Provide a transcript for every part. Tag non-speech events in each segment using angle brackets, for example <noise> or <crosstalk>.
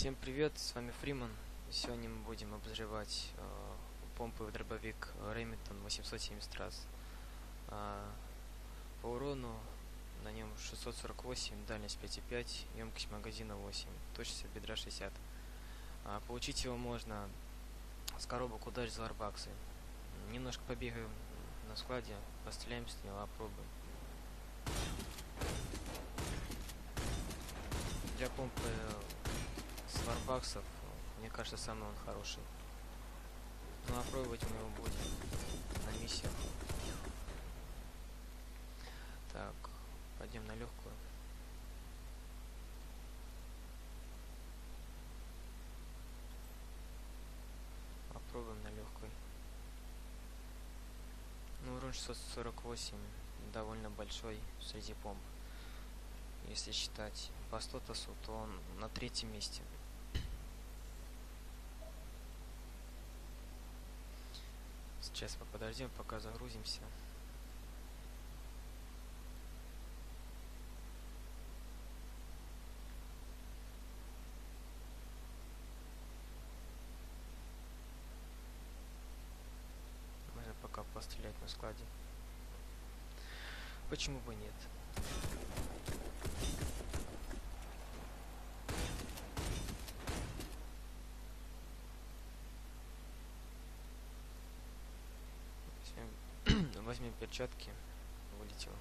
Всем привет, с вами Фриман. Сегодня мы будем обозревать э, помповый дробовик Remington 870 раз. Э, по урону на нем 648, дальность 5,5, емкость магазина 8, точность от бедра 60. А получить его можно с коробок удач за арбаксы. Немножко побегаем на складе, постреляем с него, опробуем. Для помпы с варбаксов, мне кажется, самый он хороший. Ну, а пробовать мы его будем на миссиях. Так, пойдем на легкую. Попробуем на легкой. Ну, урон 648 довольно большой среди помп. Если считать по статусу, то он на третьем месте. Сейчас мы подождем, пока загрузимся. Можно пока пострелять на складе. Почему бы нет? Возьмем перчатки. Вылетел.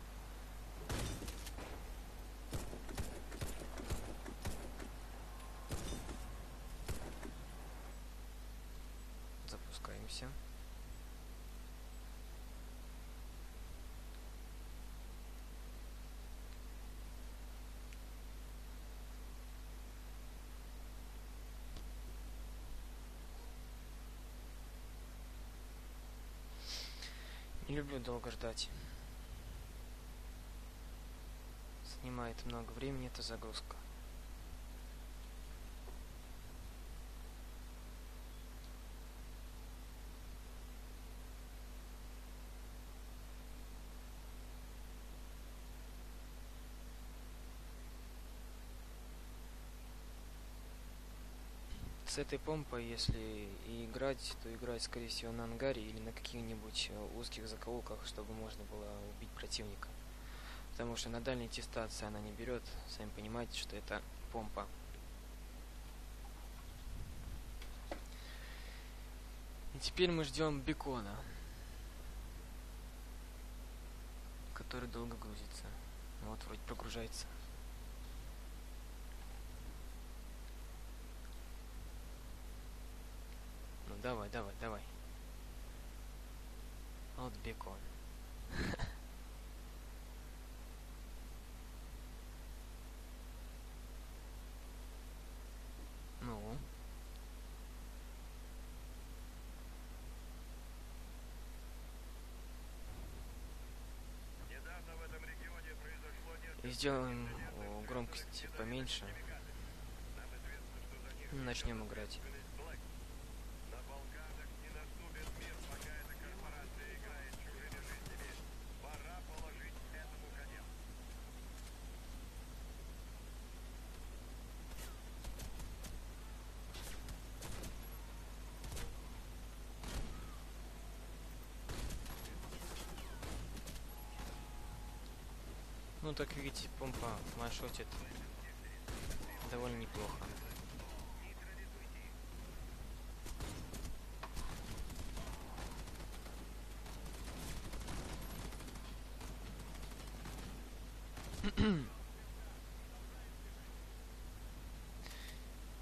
Не люблю долго ждать. Занимает много времени эта загрузка. С этой помпой, если и играть, то играть, скорее всего, на ангаре или на каких-нибудь э, узких закоулках, чтобы можно было убить противника. Потому что на дальней тестации она не берет, сами понимаете, что это помпа. И теперь мы ждем бекона, который долго грузится. Вот, вроде прогружается. Ну давай, давай, давай. Вот бекон. <laughs> Ну. И сделаем о, громкости поменьше. Начнем играть. Ну, так видите, помпа ваншотит довольно неплохо. <clears throat>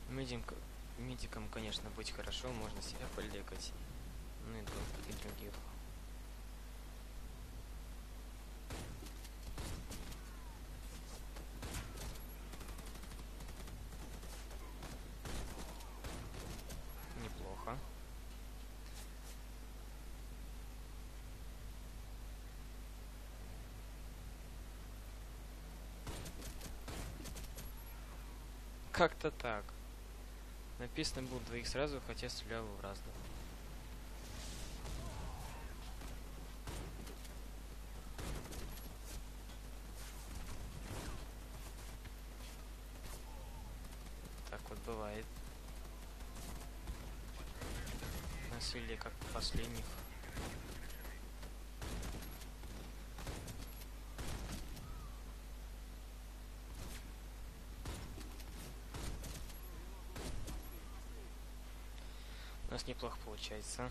Медик, медикам, конечно, быть хорошо, можно себя полекать. Ну и, и других. Неплохо. Как-то так. Написано было двоих сразу, хотя стрелял в разных. бывает. Насилие как последних. У нас неплохо получается.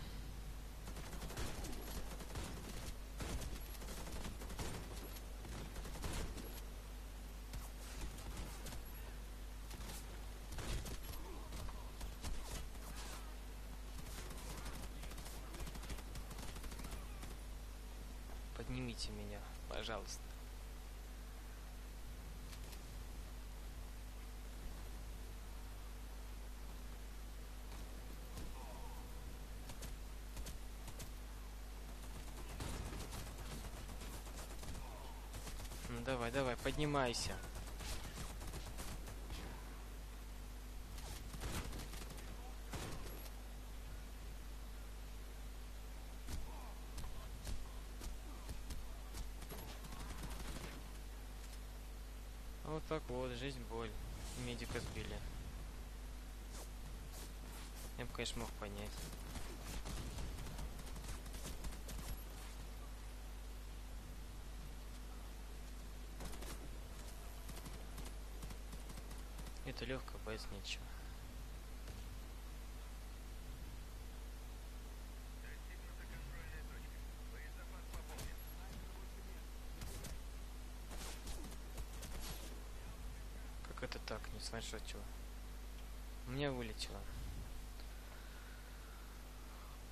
Поднимите меня, пожалуйста. Ну давай, давай, поднимайся. Вот так вот, жизнь боль. Медика сбили. Я бы, конечно, мог понять. Это легко, боец нечего. Как это так? Не сваншотило. У меня вылетело.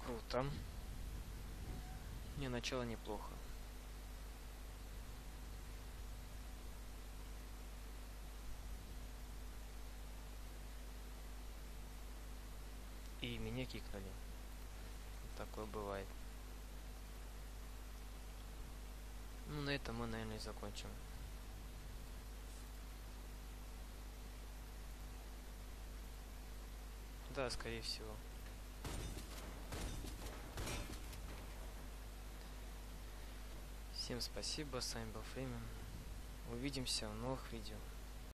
Круто. Не, начало неплохо. Меня кикнули. Такое бывает. Ну, на этом мы, наверное, и закончим. Да, скорее всего. Всем спасибо, с вами был Феймен. Увидимся в новых видео.